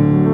Thank you.